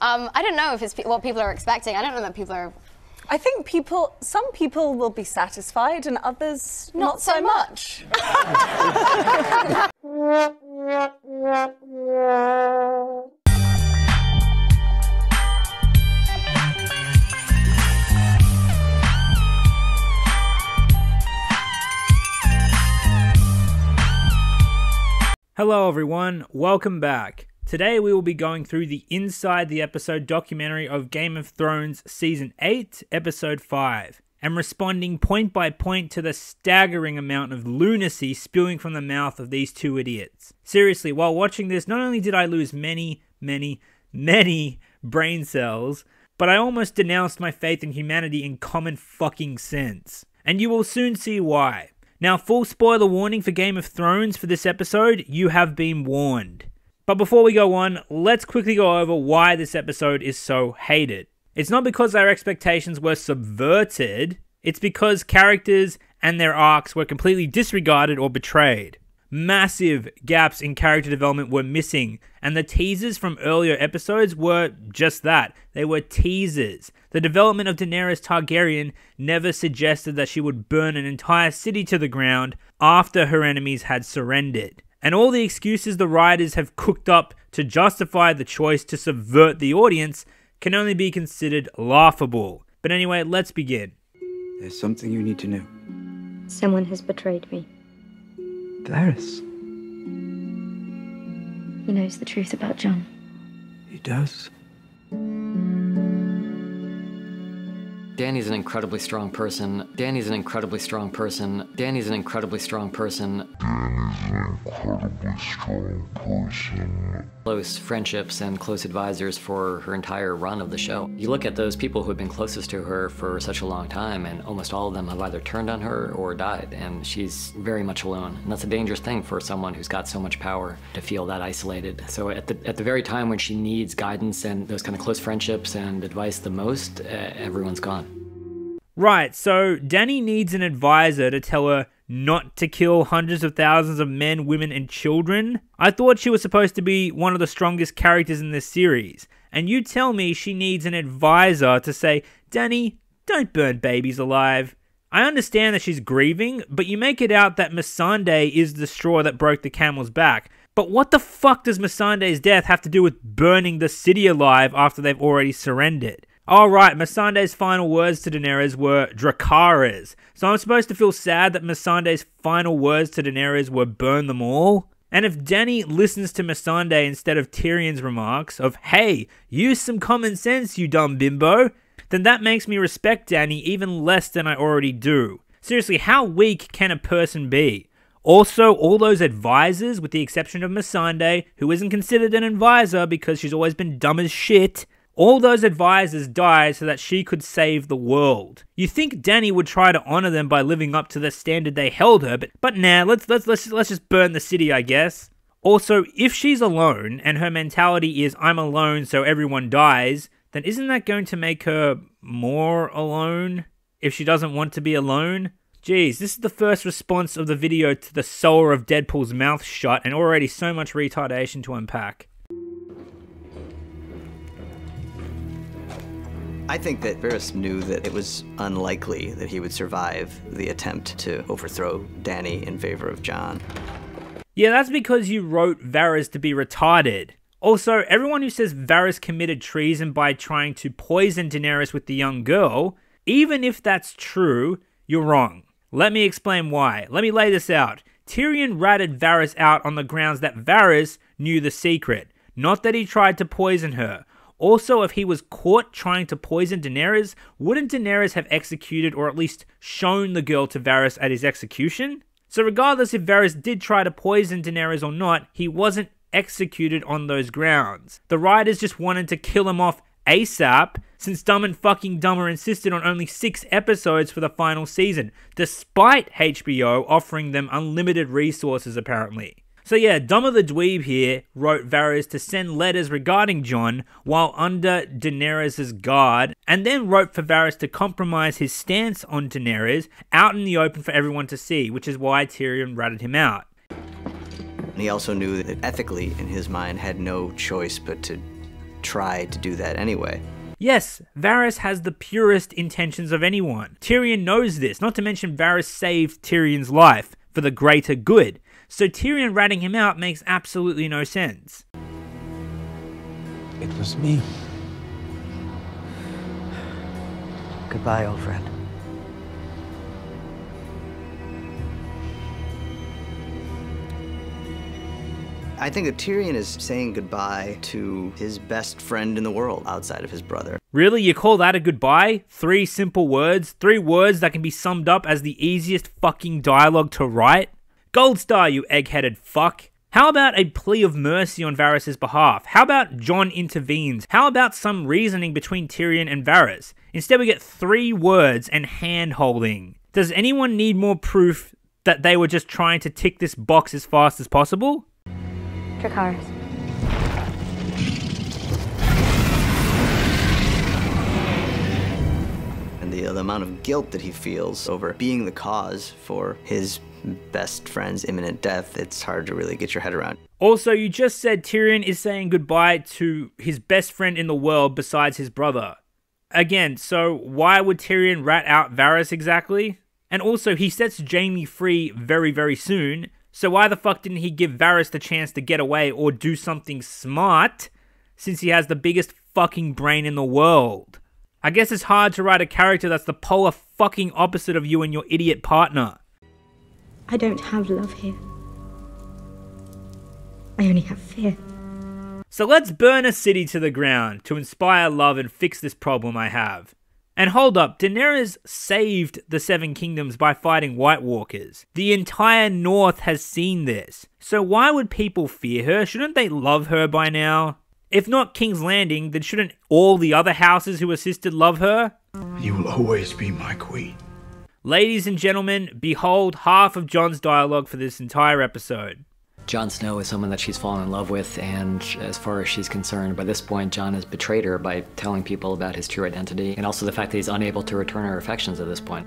Um, I don't know if it's pe- what people are expecting. I don't know that people are I think people, some people will be satisfied and others not, so so much. Hello, everyone. Welcome back. Today, we will be going through the Inside the Episode documentary of Game of Thrones Season 8, Episode 5, and responding point by point to the staggering amount of lunacy spewing from the mouth of these two idiots. Seriously, while watching this, not only did I lose many, many, many brain cells, but I almost denounced my faith in humanity in common fucking sense. And you will soon see why. Now, full spoiler warning for Game of Thrones for this episode, you have been warned. But before we go on, let's quickly go over why this episode is so hated. It's not because our expectations were subverted, it's because characters and their arcs were completely disregarded or betrayed. Massive gaps in character development were missing, and the teasers from earlier episodes were just that. They were teasers. The development of Daenerys Targaryen never suggested that she would burn an entire city to the ground after her enemies had surrendered. And all the excuses the writers have cooked up to justify the choice to subvert the audience can only be considered laughable. But anyway, let's begin. There's something you need to know. Someone has betrayed me. Varys. He knows the truth about Jon. He does. Dany's an incredibly strong person. Dany's an incredibly strong person. Dany's an incredibly strong person. incredibly strong person. Close friendships and close advisors for her entire run of the show. You look at those people who have been closest to her for such a long time, and almost all of them have either turned on her or died, and she's very much alone. And that's a dangerous thing for someone who's got so much power to feel that isolated. So at the at the very time when she needs guidance and those kind of close friendships and advice the most, uh, everyone's gone. Right, so Dany needs an advisor to tell her not to kill hundreds of thousands of men, women, and children. I thought she was supposed to be one of the strongest characters in this series. And you tell me she needs an advisor to say, Dany, don't burn babies alive. I understand that she's grieving, but you make it out that Missandei is the straw that broke the camel's back. But what the fuck does Missandei's death have to do with burning the city alive after they've already surrendered? Alright, Missandei's final words to Daenerys were Dracarys. So I'm supposed to feel sad that Missandei's final words to Daenerys were burn them all? And if Dany listens to Missandei instead of Tyrion's remarks of, hey, use some common sense, you dumb bimbo, then that makes me respect Dany even less than I already do. Seriously, how weak can a person be? Also, all those advisors, with the exception of Missandei, who isn't considered an advisor because she's always been dumb as shit, all those advisors died so that she could save the world. You think Dany would try to honor them by living up to the standard they held her, but but nah, let's let's let's let's just burn the city, I guess. Also, if she's alone and her mentality is I'm alone so everyone dies, then isn't that going to make her more alone if she doesn't want to be alone? Geez, this is the first response of the video to the sewer of Deadpool's mouth shut and already so much retardation to unpack. I think that Varys knew that it was unlikely that he would survive the attempt to overthrow Dany in favor of Jon. Yeah, that's because you wrote Varys to be retarded. Also, everyone who says Varys committed treason by trying to poison Daenerys with the young girl, even if that's true, you're wrong. Let me explain why. Let me lay this out. Tyrion ratted Varys out on the grounds that Varys knew the secret, not that he tried to poison her. Also, if he was caught trying to poison Daenerys, wouldn't Daenerys have executed or at least shown the girl to Varys at his execution? So, regardless if Varys did try to poison Daenerys or not, he wasn't executed on those grounds. The writers just wanted to kill him off ASAP, since Dumb and Fucking Dumber insisted on only six episodes for the final season, despite HBO offering them unlimited resources apparently. So yeah, Dumber the Dweeb here wrote Varys to send letters regarding Jon while under Daenerys' guard, and then wrote for Varys to compromise his stance on Daenerys out in the open for everyone to see, which is why Tyrion ratted him out. He also knew that ethically, in his mind, had no choice but to try to do that anyway. Yes, Varys has the purest intentions of anyone. Tyrion knows this, not to mention Varys saved Tyrion's life for the greater good. So Tyrion ratting him out makes absolutely no sense. It was me. Goodbye, old friend. I think that Tyrion is saying goodbye to his best friend in the world outside of his brother. Really, you call that a goodbye? Three simple words? Three words that can be summed up as the easiest fucking dialogue to write? Gold star, you egg-headed fuck. How about a plea of mercy on Varys' behalf? How about Jon intervenes? How about some reasoning between Tyrion and Varys? Instead, we get three words and hand-holding. Does anyone need more proof that they were just trying to tick this box as fast as possible? Dracarys. The, amount of guilt that he feels over being the cause for his best friend's imminent death, it's hard to really get your head around. Also, you just said Tyrion is saying goodbye to his best friend in the world besides his brother. Again, so why would Tyrion rat out Varys exactly? And also, he sets Jaime free very, very soon, so why the fuck didn't he give Varys the chance to get away or do something smart since he has the biggest fucking brain in the world? I guess it's hard to write a character that's the polar fucking opposite of you and your idiot partner. I don't have love here. I only have fear. So let's burn a city to the ground to inspire love and fix this problem I have. And hold up, Daenerys saved the Seven Kingdoms by fighting White Walkers. The entire North has seen this. So why would people fear her? Shouldn't they love her by now? If not King's Landing, then shouldn't all the other houses who assisted love her? You will always be my queen. Ladies and gentlemen, behold half of Jon's dialogue for this entire episode. Jon Snow is someone that she's fallen in love with, and as far as she's concerned, by this point, Jon has betrayed her by telling people about his true identity, and also the fact that he's unable to return her affections at this point.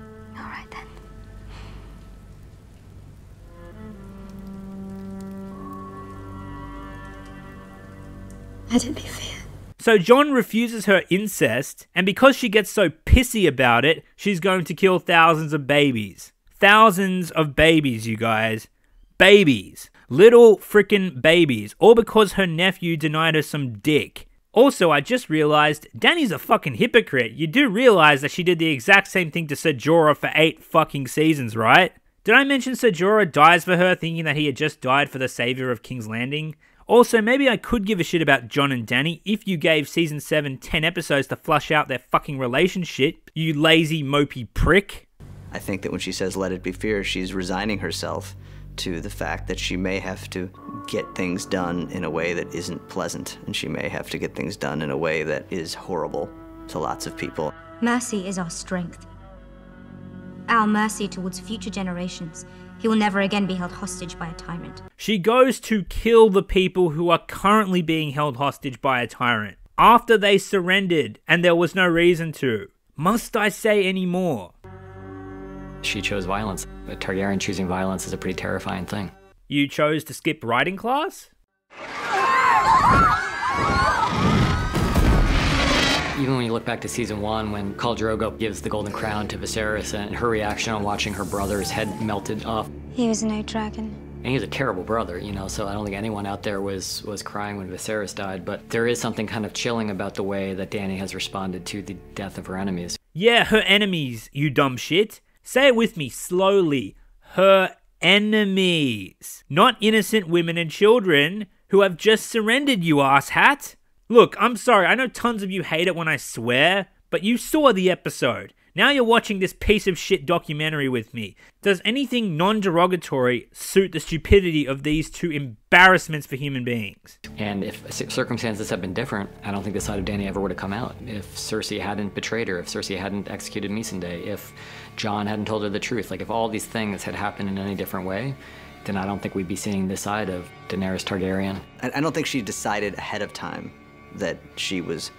It be fair. So Jon refuses her incest, and because she gets so pissy about it, she's going to kill thousands of babies. Thousands of babies, you guys. Babies. Little frickin' babies. All because her nephew denied her some dick. Also, I just realized Dany's a fucking hypocrite. You do realize that she did the exact same thing to Ser Jorah for eight fucking seasons, right? Did I mention Ser Jorah dies for her thinking that he had just died for the savior of King's Landing? Also, maybe I could give a shit about Jon and Dany if you gave season 7 10 episodes to flush out their fucking relationship, you lazy, mopey prick. I think that when she says let it be fear, she's resigning herself to the fact that she may have to get things done in a way that isn't pleasant, and she may have to get things done in a way that is horrible to lots of people. Mercy is our strength. Our mercy towards future generations. He will never again be held hostage by a tyrant. She goes to kill the people who are currently being held hostage by a tyrant after they surrendered and there was no reason to. Must I say any more? She chose violence. A Targaryen choosing violence is a pretty terrifying thing. You chose to skip writing class? Even when you look back to season one, when Khal Drogo gives the Golden Crown to Viserys and her reaction on watching her brother's head melted off, He was no dragon. and he was a terrible brother, you know, so I don't think anyone out there was, was crying when Viserys died, but there is something kind of chilling about the way that Dany has responded to the death of her enemies. Yeah, her enemies, you dumb shit. Say it with me slowly. Her enemies. Not innocent women and children who have just surrendered, you asshat. Look, I'm sorry, I know tons of you hate it when I swear, but you saw the episode. Now you're watching this piece of shit documentary with me. Does anything non derogatory suit the stupidity of these two embarrassments for human beings? And if circumstances had been different, I don't think the side of Dany ever would have come out. If Cersei hadn't betrayed her, if Cersei hadn't executed Missandei, if Jon hadn't told her the truth, like if all these things had happened in any different way, then I don't think we'd be seeing this side of Daenerys Targaryen. I I don't think she decided ahead of time that she was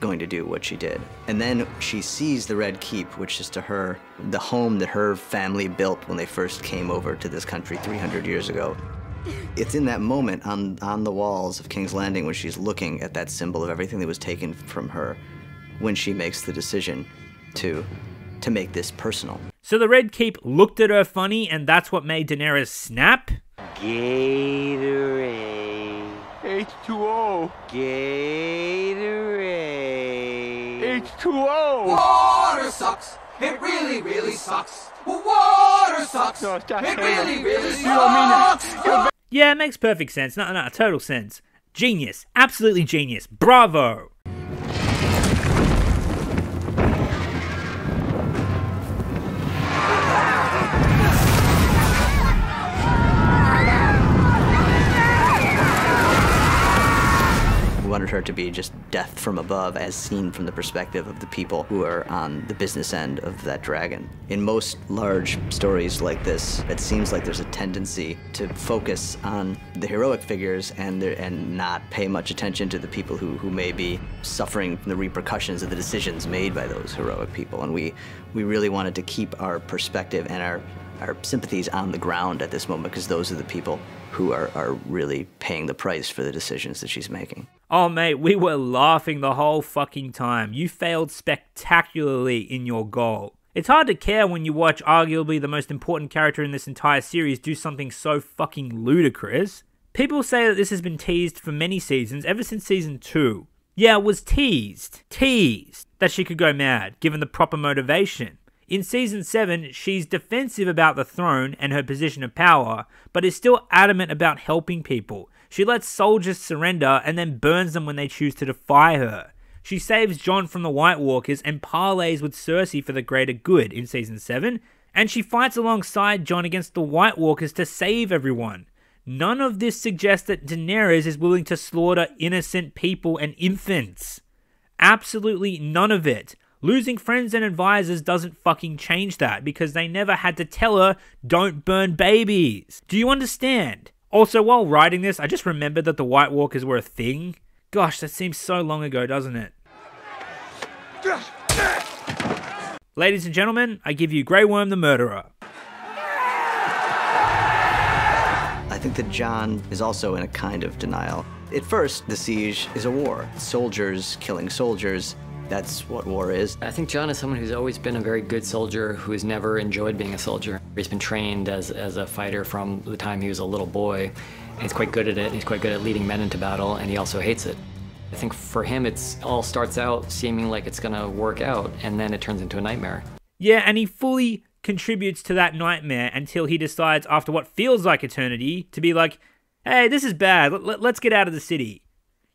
going to do what she did. And then she sees the Red Keep, which is to her the home that her family built when they first came over to this country 300 years ago. It's in that moment on, on the walls of King's Landing when she's looking at that symbol of everything that was taken from her when she makes the decision to, to make this personal. So the Red Keep looked at her funny, and that's what made Daenerys snap? Gatorade. H2O. Gatorade. H2O. Water sucks. It really, really sucks. Water sucks. No, it saying really, that. really You don't mean that. sucks. Yeah, it makes perfect sense. Not a total sense. Genius. Absolutely genius. Bravo. Wanted her to be just death from above, as seen from the perspective of the people who are on the business end of that dragon. In most large stories like this, it seems like there's a tendency to focus on the heroic figures and their, and not pay much attention to the people who, who may be suffering from the repercussions of the decisions made by those heroic people. And we, we really wanted to keep our perspective and our, our sympathies on the ground at this moment because those are the people who are, are really paying the price for the decisions that she's making. Oh, mate, we were laughing the whole fucking time. You failed spectacularly in your goal. It's hard to care when you watch arguably the most important character in this entire series do something so fucking ludicrous. People say that this has been teased for many seasons, ever since season 2. Yeah, was teased, teased, that she could go mad, given the proper motivation. In season 7, she's defensive about the throne and her position of power, but is still adamant about helping people. She lets soldiers surrender and then burns them when they choose to defy her. She saves Jon from the White Walkers and parleys with Cersei for the greater good in season 7, and she fights alongside Jon against the White Walkers to save everyone. None of this suggests that Daenerys is willing to slaughter innocent people and infants. Absolutely none of it. Losing friends and advisors doesn't fucking change that because they never had to tell her, don't burn babies. Do you understand? Also, while writing this, I just remembered that the White Walkers were a thing. Gosh, that seems so long ago, doesn't it? Ladies and gentlemen, I give you Grey Worm the Murderer. I think that Jon is also in a kind of denial. At first, the siege is a war. Soldiers killing soldiers. That's what war is. I think Jon is someone who's always been a very good soldier who has never enjoyed being a soldier. He's been trained as, as a fighter from the time he was a little boy. He's quite good at it. He's quite good at leading men into battle, and he also hates it. I think for him, it all starts out seeming like it's gonna work out, and then it turns into a nightmare. Yeah, and he fully contributes to that nightmare until he decides, after what feels like eternity, to be like, hey, this is bad, let, us get out of the city.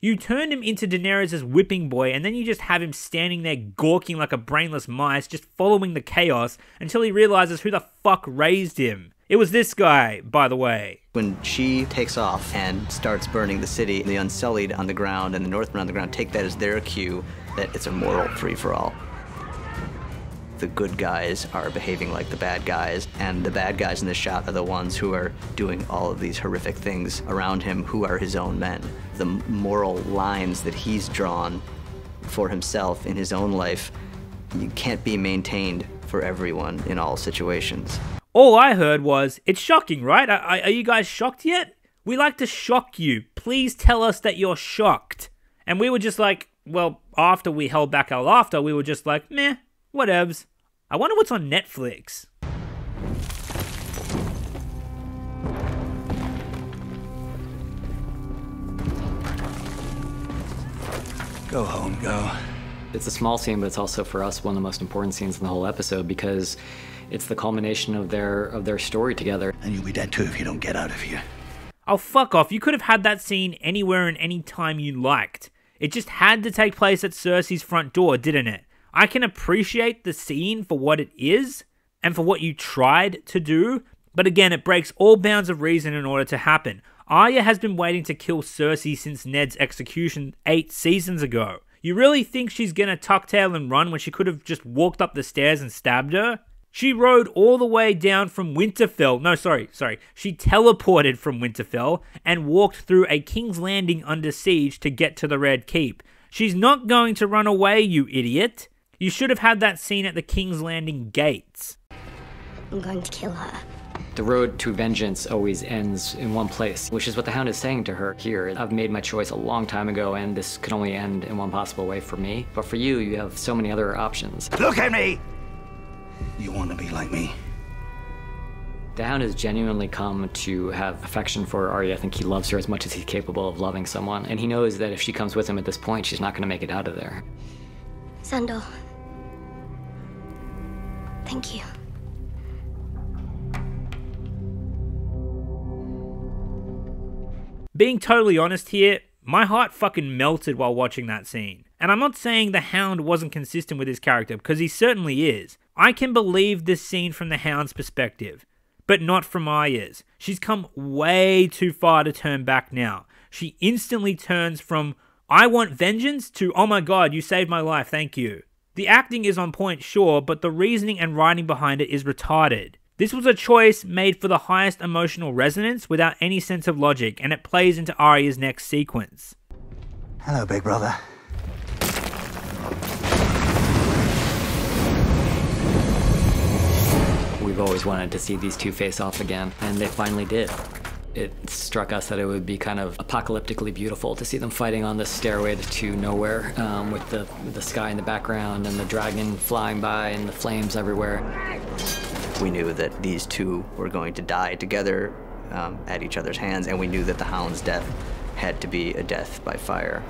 You turned him into Daenerys' whipping boy, and then you just have him standing there gawking like a brainless mice, just following the chaos until he realizes who the fuck raised him. It was this guy, by the way. When she takes off and starts burning the city, the Unsullied on the ground and the Northmen on the ground take that as their cue that it's a moral free for all. The good guys are behaving like the bad guys, and the bad guys in this shot are the ones who are doing all of these horrific things around him, who are his own men. The moral lines that he's drawn for himself in his own life—you can't be maintained for everyone in all situations. All I heard was, it's shocking, right? Are, are, you guys shocked yet? We like to shock you. Please tell us that you're shocked. And we were just like, well, after we held back our laughter, we were just like, meh, whatevs. I wonder what's on Netflix. Go home, go. It's a small scene, but it's also for us one of the most important scenes in the whole episode because it's the culmination of their of their story together. And you'll be dead too if you don't get out of here. Oh, fuck off. You could have had that scene anywhere and any time you liked. It just had to take place at Cersei's front door, didn't it? I can appreciate the scene for what it is and for what you tried to do, but again, it breaks all bounds of reason in order to happen. Arya has been waiting to kill Cersei since Ned's execution eight seasons ago. You really think she's gonna tuck tail and run when she could have just walked up the stairs and stabbed her? She rode all the way down from Winterfell. No, sorry, sorry. She teleported from Winterfell and walked through a King's Landing under siege to get to the Red Keep. She's not going to run away, you idiot. You should have had that scene at the King's Landing gates. I'm going to kill her. The road to vengeance always ends in one place, which is what the Hound is saying to her here. I've made my choice a long time ago, and this can only end in one possible way for me. But for you, you have so many other options. Look at me! You want to be like me? The Hound has genuinely come to have affection for Arya. I think he loves her as much as he's capable of loving someone, and he knows that if she comes with him at this point, she's not going to make it out of there. Sandor. Thank you. Being totally honest here, my heart fucking melted while watching that scene. And I'm not saying the Hound wasn't consistent with his character, because he certainly is. I can believe this scene from the Hound's perspective, but not from Arya's. She's come way too far to turn back now. She instantly turns from, I want vengeance, to, oh my god, you saved my life, thank you. The acting is on point, sure, but the reasoning and writing behind it is retarded. This was a choice made for the highest emotional resonance without any sense of logic, and it plays into Arya's next sequence. Hello, big brother. We've always wanted to see these two face off again, and they finally did. It struck us that it would be kind of apocalyptically beautiful to see them fighting on this stairway to nowhere um, with the, the sky in the background and the dragon flying by and the flames everywhere. We knew that these two were going to die together um, at each other's hands, and we knew that the Hound's death had to be a death by fire.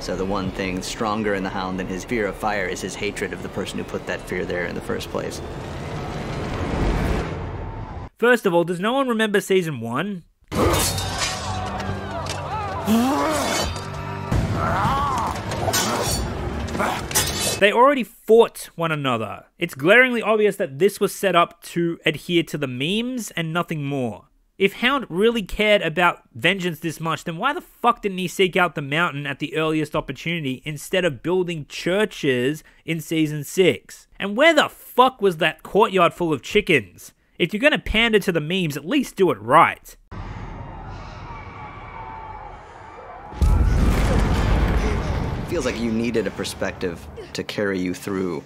So the one thing stronger in the Hound than his fear of fire is his hatred of the person who put that fear there in the first place. First of all, does no one remember season one? They already fought one another. It's glaringly obvious that this was set up to adhere to the memes and nothing more. If Hound really cared about vengeance this much, then why the fuck didn't he seek out the mountain at the earliest opportunity instead of building churches in season 6? And where the fuck was that courtyard full of chickens? If you're gonna pander to the memes, at least do it right. Feels like you needed a perspective to carry you through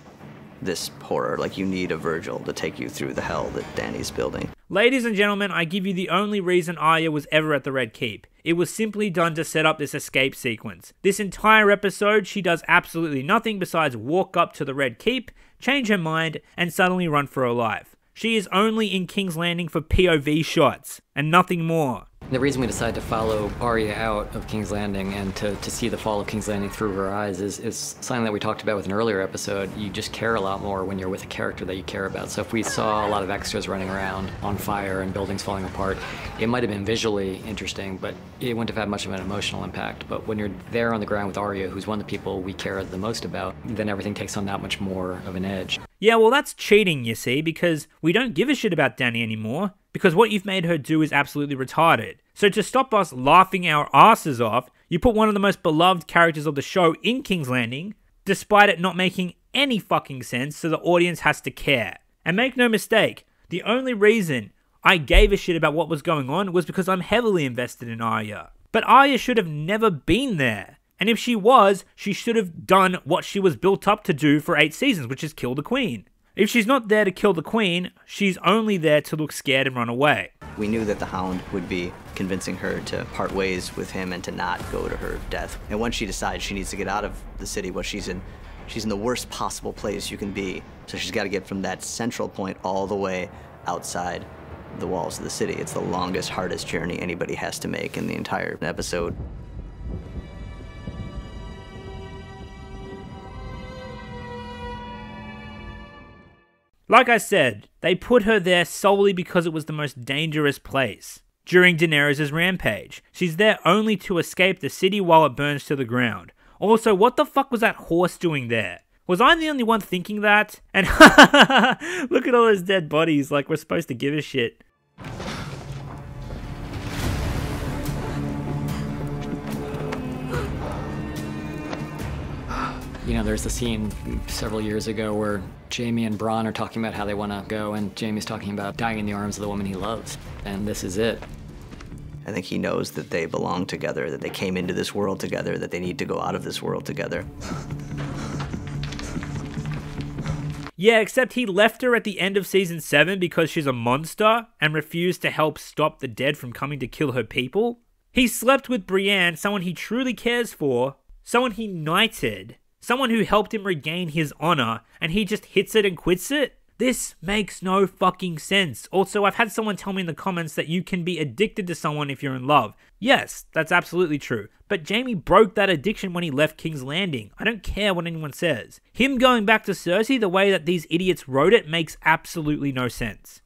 this horror. Like you need a Virgil to take you through the hell that Dany's building. Ladies and gentlemen, I give you the only reason Arya was ever at the Red Keep. It was simply done to set up this escape sequence. This entire episode, she does absolutely nothing besides walk up to the Red Keep, change her mind, and suddenly run for her life. She is only in King's Landing for POV shots, and nothing more. The reason we decided to follow Arya out of King's Landing and to, to see the fall of King's Landing through her eyes is, is something that we talked about with an earlier episode. You just care a lot more when you're with a character that you care about. So if we saw a lot of extras running around on fire and buildings falling apart, it might have been visually interesting, but it wouldn't have had much of an emotional impact. But when you're there on the ground with Arya, who's one of the people we care the most about, then everything takes on that much more of an edge. Yeah, well, that's cheating, you see, because we don't give a shit about Dany anymore, because what you've made her do is absolutely retarded. So, to stop us laughing our asses off, you put one of the most beloved characters of the show in King's Landing, despite it not making any fucking sense, so the audience has to care. And make no mistake, the only reason I gave a shit about what was going on was because I'm heavily invested in Arya. But Arya should have never been there. And if she was, she should have done what she was built up to do for eight seasons, which is kill the queen. If she's not there to kill the queen, she's only there to look scared and run away. We knew that the Hound would be convincing her to part ways with him and to not go to her death. And once she decides she needs to get out of the city, well, she's in, she's in the worst possible place you can be. So she's got to get from that central point all the way outside the walls of the city. It's the longest, hardest journey anybody has to make in the entire episode. Like I said, they put her there solely because it was the most dangerous place. During Daenerys' rampage, she's there only to escape the city while it burns to the ground. Also, what the fuck was that horse doing there? Was I the only one thinking that? And look at all those dead bodies, like we're supposed to give a shit. You know, there's a scene several years ago where Jaime and Bronn are talking about how they want to go, and Jaime's talking about dying in the arms of the woman he loves. And this is it. I think he knows that they belong together, that they came into this world together, that they need to go out of this world together. Yeah, except he left her at the end of season 7 because she's a monster and refused to help stop the dead from coming to kill her people. He slept with Brienne, someone he truly cares for, someone he knighted, someone who helped him regain his honor, and he just hits it and quits it? This makes no fucking sense. Also, I've had someone tell me in the comments that you can be addicted to someone if you're in love. Yes, that's absolutely true. But Jaime broke that addiction when he left King's Landing. I don't care what anyone says. Him going back to Cersei the way that these idiots wrote it makes absolutely no sense.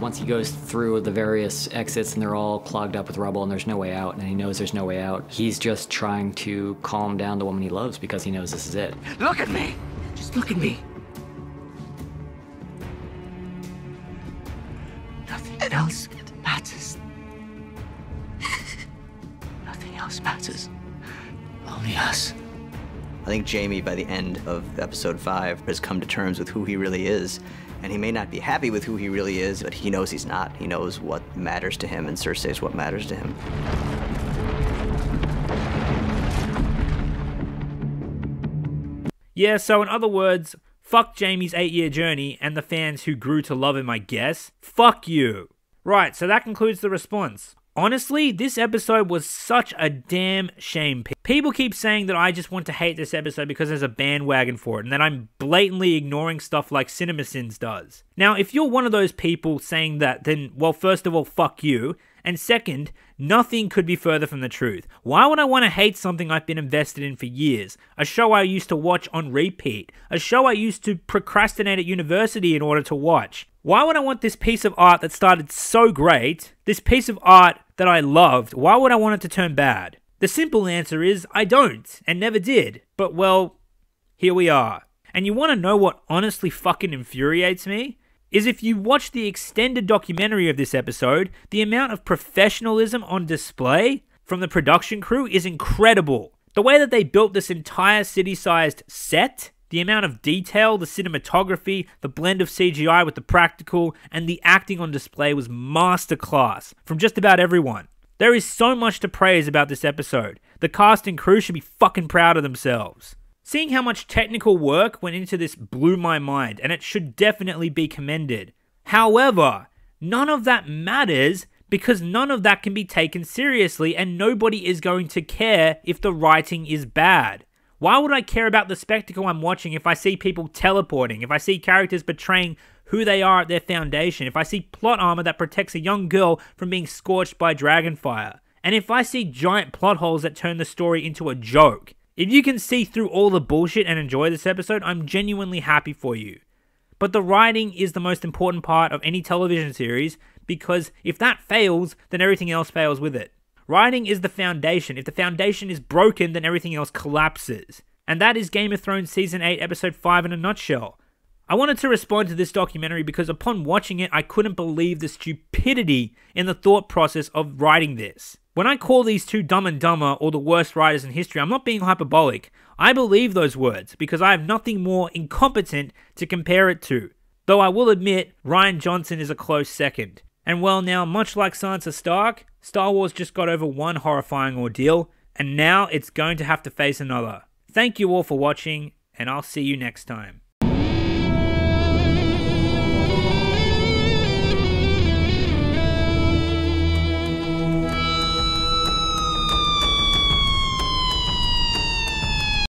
Once he goes through the various exits and they're all clogged up with rubble and there's no way out and he knows there's no way out, he's just trying to calm down the woman he loves because he knows this is it. Look at me! Just look at me! Nothing else matters. Nothing else matters. Only us. I think Jaime, by the end of episode five, has come to terms with who he really is. And he may not be happy with who he really is, but he knows he's not. He knows what matters to him, and Cersei is what matters to him. Yeah, so in other words, fuck Jaime's eight year journey and the fans who grew to love him, I guess. Fuck you. Right, so that concludes the response. Honestly, this episode was such a damn shame. People keep saying that I just want to hate this episode because there's a bandwagon for it and that I'm blatantly ignoring stuff like CinemaSins does. Now, if you're one of those people saying that, then, well, first of all, fuck you. And second, nothing could be further from the truth. Why would I want to hate something I've been invested in for years? A show I used to watch on repeat. A show I used to procrastinate at university in order to watch. Why would I want this piece of art that started so great, this piece of art that I loved, why would I want it to turn bad? The simple answer is I don't, and never did. But well, here we are. And you want to know what honestly fucking infuriates me? Is if you watch the extended documentary of this episode, the amount of professionalism on display from the production crew is incredible. The way that they built this entire city sized set the amount of detail, the cinematography, the blend of CGI with the practical, and the acting on display was masterclass from just about everyone. There is so much to praise about this episode. The cast and crew should be fucking proud of themselves. Seeing how much technical work went into this blew my mind, and it should definitely be commended. However, none of that matters because none of that can be taken seriously, and nobody is going to care if the writing is bad. Why would I care about the spectacle I'm watching if I see people teleporting, if I see characters betraying who they are at their foundation, if I see plot armor that protects a young girl from being scorched by dragonfire, and if I see giant plot holes that turn the story into a joke? If you can see through all the bullshit and enjoy this episode, I'm genuinely happy for you. But the writing is the most important part of any television series because if that fails, then everything else fails with it. Writing is the foundation. If the foundation is broken, then everything else collapses. And that is Game of Thrones Season 8, Episode 5 in a nutshell. I wanted to respond to this documentary because upon watching it, I couldn't believe the stupidity in the thought process of writing this. When I call these two Dumb and Dumber or the worst writers in history, I'm not being hyperbolic. I believe those words because I have nothing more incompetent to compare it to. Though I will admit, Rian Johnson is a close second. And well, now, much like Sansa Stark, Star Wars just got over one horrifying ordeal, and now it's going to have to face another. Thank you all for watching, and I'll see you next time.